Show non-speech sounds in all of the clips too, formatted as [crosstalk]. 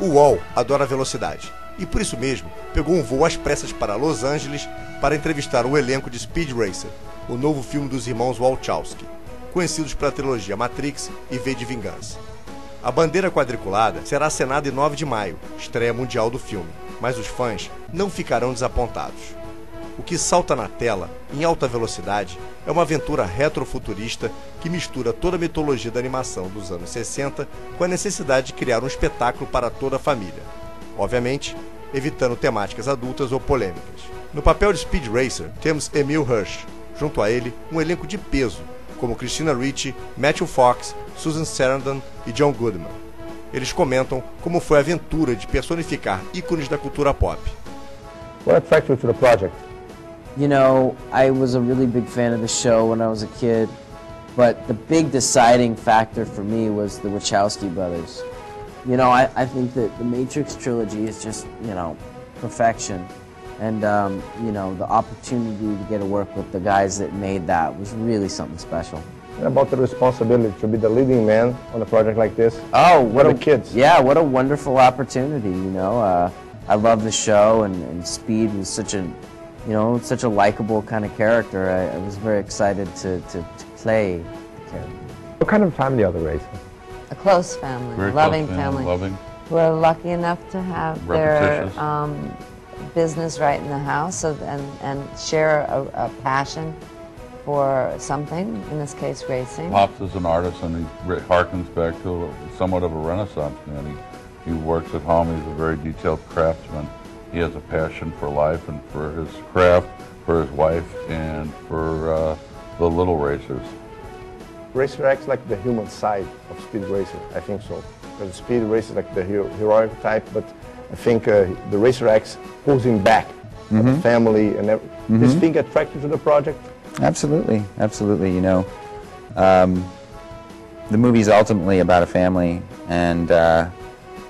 O Wall adora velocidade e por isso mesmo pegou um voo às pressas para Los Angeles para entrevistar o elenco de Speed Racer, o novo filme dos irmãos Wachowski, conhecidos pela trilogia Matrix e V de Vingança. A bandeira quadriculada será acenada em 9 de maio, estreia mundial do filme, mas os fãs não ficarão desapontados. O que salta na tela, em alta velocidade, é uma aventura retrofuturista que mistura toda a mitologia da animação dos anos 60 com a necessidade de criar um espetáculo para toda a família. Obviamente, evitando temáticas adultas ou polêmicas. No papel de Speed Racer, temos Emil Hirsch, junto a ele, um elenco de peso, como Christina Ricci, Matthew Fox, Susan Sarandon e John Goodman. Eles comentam como foi a aventura de personificar ícones da cultura pop. What attracted you to the project? You know, I was a really big fan of the show when I was a kid, but the big deciding factor for me was the Wachowski brothers. You know, I, I think that the Matrix trilogy is just, you know, perfection. And, um, you know, the opportunity to get to work with the guys that made that was really something special. And about the responsibility to be the leading man on a project like this? Oh, what a the kids. Yeah, what a wonderful opportunity. You know, uh, I love the show, and, and Speed was such a, you know, such a likable kind of character. I, I was very excited to, to, to play the character. What kind of family are the Racers? A close family, Very loving close family. Loving. We're lucky enough to have their um, business right in the house so, and, and share a, a passion for something, in this case racing. Pops is an artist and he harkens back to somewhat of a renaissance man. He, he works at home. He's a very detailed craftsman. He has a passion for life and for his craft, for his wife, and for uh, the little racers. Racer X like the human side of Speed Racer, I think so. Because Speed Racer is like the hero, heroic type, but I think uh, the Racer X pulls him back, the family and every, This thing attracted to the project? Absolutely, absolutely. You know, um, the movie's ultimately about a family, and uh,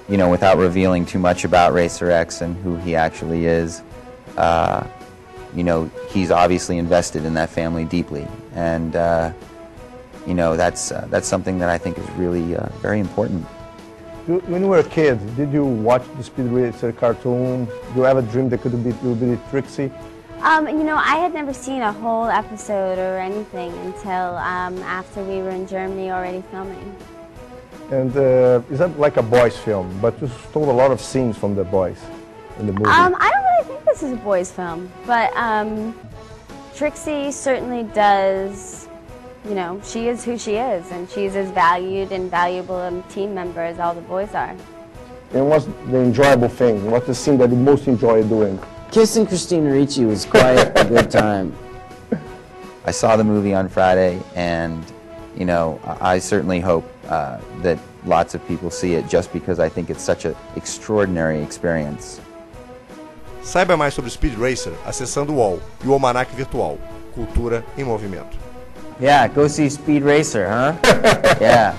you know, without revealing too much about Racer X and who he actually is, uh, you know, he's obviously invested in that family deeply, and uh, you know, that's uh, that's something that I think is really uh, very important. When you were a kid, did you watch the Speed Racer cartoon? Do you ever dream that could be, you would be Trixie? Um, you know, I had never seen a whole episode or anything until um, after we were in Germany already filming. And uh, is that like a boys' film? But you stole a lot of scenes from the boys in the movie. Um, I don't really think this is a boys' film, but um, Trixie certainly does. You know, she is who she is, and she's as valued and valuable a team member as all the boys are. and what's the enjoyable thing? What's the scene that you most enjoy doing? Kissing Christina Ricci was quite a good [laughs] time. I saw the movie on Friday, and you know, I certainly hope uh, that lots of people see it, just because I think it's such an extraordinary experience. Saiba mais sobre Speed Racer acessando o UOL e o Almanaque Virtual, Cultura em Movimento. Yeah, go see Speed Racer, huh? [laughs] yeah.